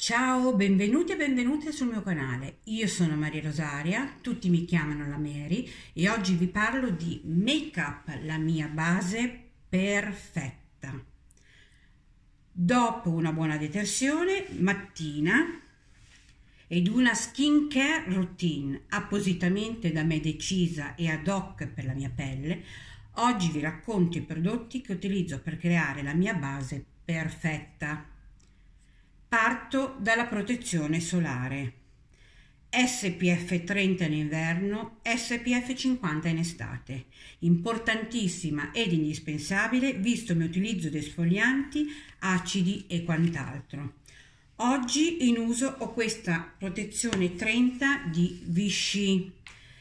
Ciao, benvenuti e benvenute sul mio canale. Io sono Maria Rosaria, tutti mi chiamano la Mary e oggi vi parlo di make up, la mia base perfetta. Dopo una buona detersione, mattina ed una skincare routine appositamente da me decisa e ad hoc per la mia pelle, oggi vi racconto i prodotti che utilizzo per creare la mia base perfetta. Parto dalla protezione solare. SPF 30 in inverno, SPF 50 in estate. Importantissima ed indispensabile visto il mio utilizzo di esfolianti, acidi e quant'altro. Oggi in uso ho questa protezione 30 di Vichy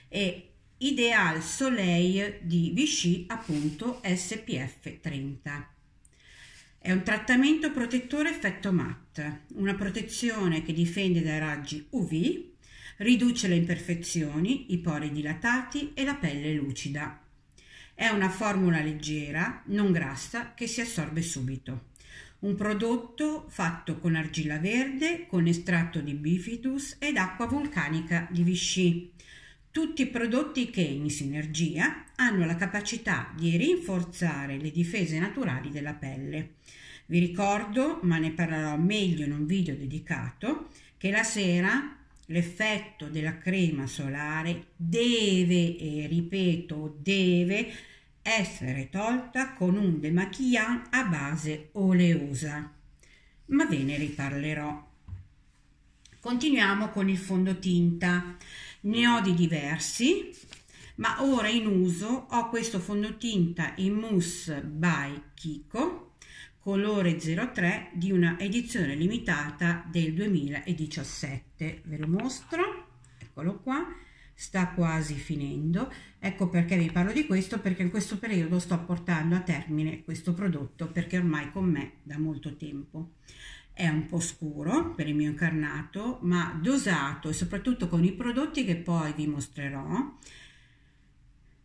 e Ideal Soleil di Vichy appunto SPF 30. È un trattamento protettore effetto matte, una protezione che difende dai raggi UV, riduce le imperfezioni, i pori dilatati e la pelle lucida. È una formula leggera, non grassa, che si assorbe subito. Un prodotto fatto con argilla verde, con estratto di bifidus ed acqua vulcanica di Vichy. Tutti prodotti che in sinergia hanno la capacità di rinforzare le difese naturali della pelle. Vi ricordo, ma ne parlerò meglio in un video dedicato, che la sera l'effetto della crema solare deve, e ripeto, deve essere tolta con un demaquillant a base oleosa. Ma ve ne riparlerò. Continuiamo con il fondotinta. Ne ho di diversi, ma ora in uso ho questo fondotinta in mousse by Kiko colore 03 di una edizione limitata del 2017 ve lo mostro? Eccolo qua. Sta quasi finendo. Ecco perché vi parlo di questo perché in questo periodo sto portando a termine questo prodotto perché ormai con me da molto tempo è un po' scuro per il mio incarnato ma dosato e soprattutto con i prodotti che poi vi mostrerò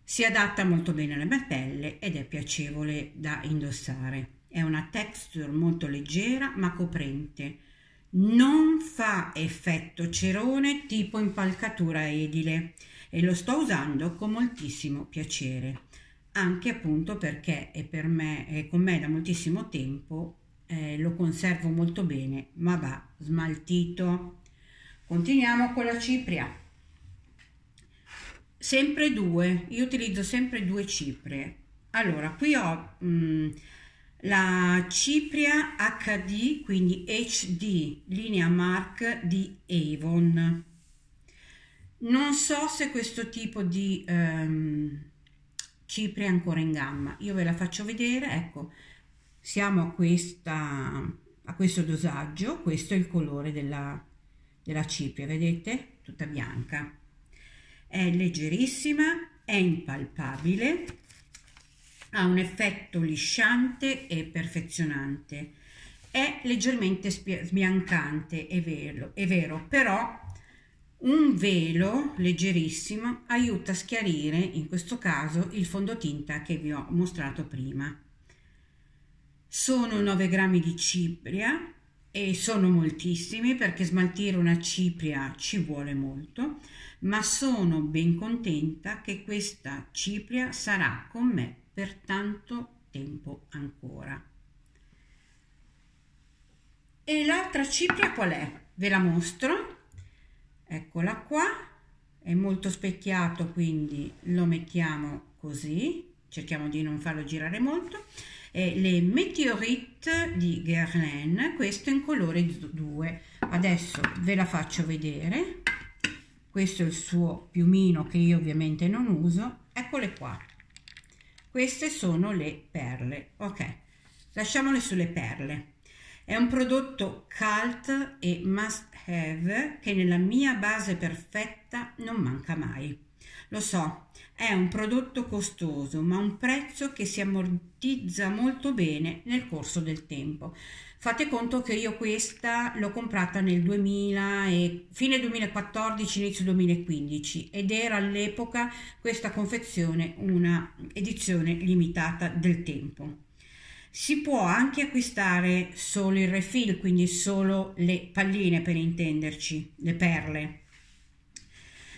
si adatta molto bene alla mia pelle ed è piacevole da indossare è una texture molto leggera ma coprente. Non fa effetto cerone tipo impalcatura edile e lo sto usando con moltissimo piacere, anche appunto perché è per me è con me da moltissimo tempo, eh, lo conservo molto bene, ma va smaltito. Continuiamo con la cipria. Sempre due, io utilizzo sempre due ciprie. Allora, qui ho mh, mm, la Cipria HD, quindi HD, linea Mark di Avon. Non so se questo tipo di um, cipria è ancora in gamma, io ve la faccio vedere, ecco, siamo a, questa, a questo dosaggio, questo è il colore della, della cipria, vedete? Tutta bianca. È leggerissima, è impalpabile, ha un effetto lisciante e perfezionante. È leggermente sbiancante, è vero, è vero, però un velo leggerissimo aiuta a schiarire, in questo caso, il fondotinta che vi ho mostrato prima. Sono 9 grammi di cipria e sono moltissimi perché smaltire una cipria ci vuole molto, ma sono ben contenta che questa cipria sarà con me per tanto tempo ancora. E l'altra cipria qual è? Ve la mostro. Eccola qua. È molto specchiato, quindi lo mettiamo così. Cerchiamo di non farlo girare molto. E le Meteorite di Guerlain, questo in colore 2. Adesso ve la faccio vedere. Questo è il suo piumino che io ovviamente non uso. Eccole qua queste sono le perle, ok? Lasciamole sulle perle. È un prodotto cult e must have che nella mia base perfetta non manca mai. Lo so, è un prodotto costoso, ma un prezzo che si ammortizza molto bene nel corso del tempo. Fate conto che io questa l'ho comprata nel 2000 e fine 2014, inizio 2015 ed era all'epoca questa confezione una edizione limitata del tempo. Si può anche acquistare solo il refill, quindi solo le palline per intenderci, le perle.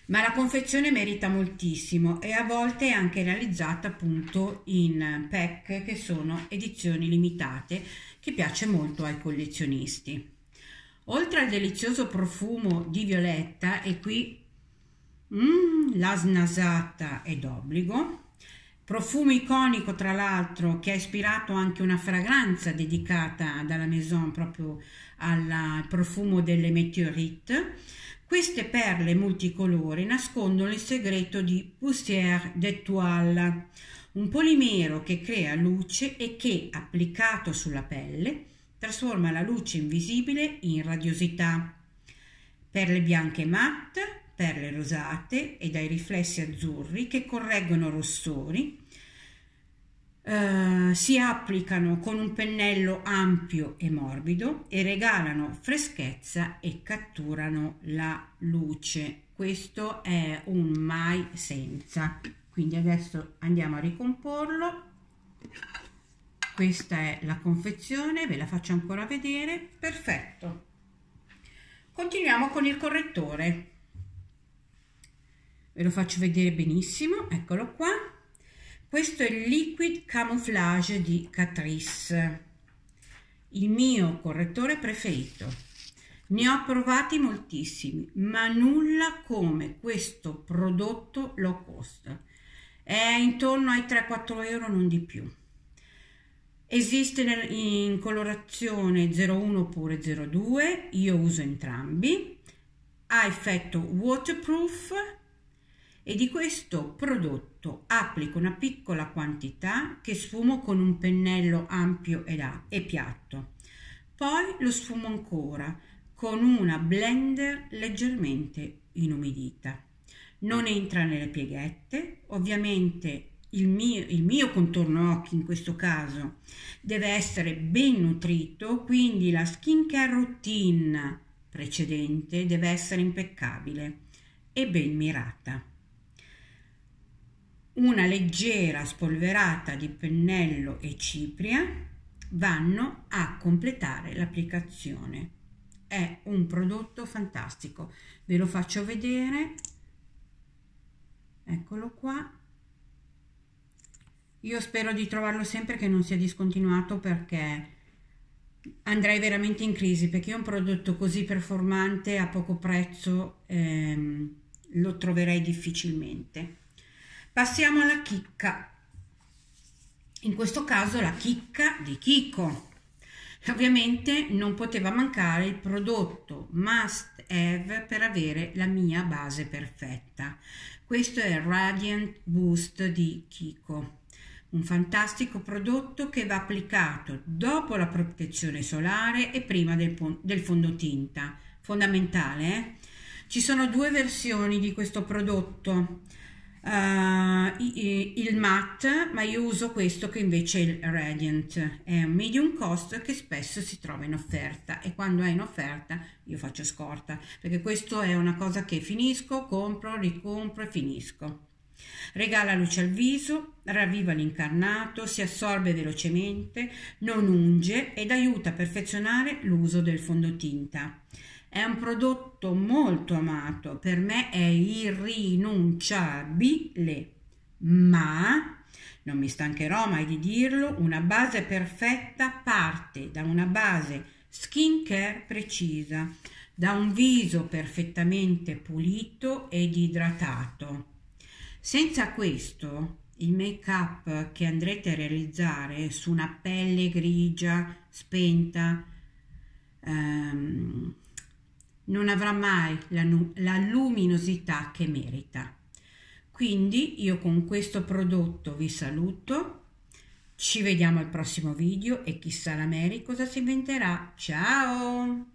Ma la confezione merita moltissimo e a volte è anche realizzata appunto in pack che sono edizioni limitate che piace molto ai collezionisti. Oltre al delizioso profumo di violetta e qui mm, la snasata è d'obbligo, Profumo iconico, tra l'altro, che ha ispirato anche una fragranza dedicata dalla Maison proprio al profumo delle Meteorite. Queste perle multicolori nascondono il segreto di Poussière d'étoile, un polimero che crea luce e che, applicato sulla pelle, trasforma la luce invisibile in radiosità. Perle bianche matte, perle rosate e dai riflessi azzurri che correggono rossori, eh, si applicano con un pennello ampio e morbido e regalano freschezza e catturano la luce. Questo è un mai senza. Quindi adesso andiamo a ricomporlo. Questa è la confezione, ve la faccio ancora vedere. Perfetto. Continuiamo con il correttore ve lo faccio vedere benissimo eccolo qua questo è il liquid camouflage di Catrice il mio correttore preferito. Ne ho provati moltissimi ma nulla come questo prodotto low cost. È intorno ai 3-4 euro non di più. Esiste in colorazione 01 oppure 02 io uso entrambi. Ha effetto waterproof e di questo prodotto applico una piccola quantità che sfumo con un pennello ampio e, piatto. Poi lo sfumo ancora con una blender leggermente inumidita. Non entra nelle pieghette, ovviamente il mio, il mio, contorno occhi in questo caso deve essere ben nutrito, quindi la skincare routine precedente deve essere impeccabile e ben mirata una leggera spolverata di pennello e cipria vanno a completare l'applicazione. È un prodotto fantastico, ve lo faccio vedere. Eccolo qua. Io spero di trovarlo sempre che non sia discontinuato perché andrei veramente in crisi perché un prodotto così performante a poco prezzo ehm, lo troverei difficilmente. Passiamo alla chicca. In questo caso la chicca di Kiko. Ovviamente non poteva mancare il prodotto must have per avere la mia base perfetta. Questo è il Radiant Boost di Kiko. Un fantastico prodotto che va applicato dopo la protezione solare e prima del, del fondotinta. Fondamentale, eh? Ci sono due versioni di questo prodotto uh, il matte ma io uso questo che invece è il radiant. È un medium cost che spesso si trova in offerta e quando è in offerta io faccio scorta perché questo è una cosa che finisco compro ricompro e finisco. Regala luce al viso ravviva l'incarnato si assorbe velocemente non unge ed aiuta a perfezionare l'uso del fondotinta è un prodotto molto amato, per me è irrinunciabile, ma non mi stancherò mai di dirlo, una base perfetta parte da una base skincare precisa, da un viso perfettamente pulito ed idratato. Senza questo, il make up che andrete a realizzare su una pelle grigia, spenta, ehm, non avrà mai la, la luminosità che merita. Quindi io con questo prodotto vi saluto, ci vediamo al prossimo video e chissà la Mary cosa si inventerà. Ciao!